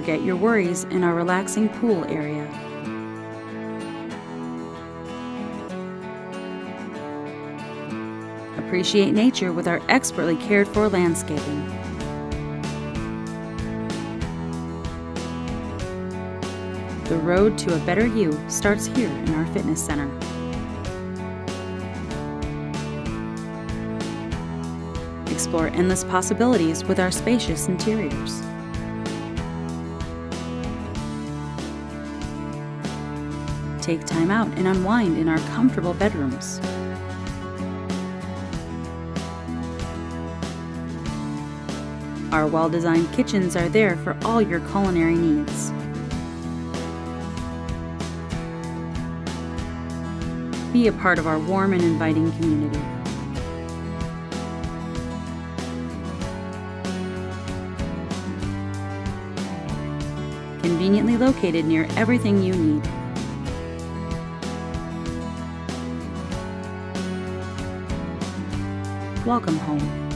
Forget your worries in our relaxing pool area. Appreciate nature with our expertly cared for landscaping. The road to a better you starts here in our fitness center. Explore endless possibilities with our spacious interiors. Take time out and unwind in our comfortable bedrooms. Our well designed kitchens are there for all your culinary needs. Be a part of our warm and inviting community. Conveniently located near everything you need. Welcome home.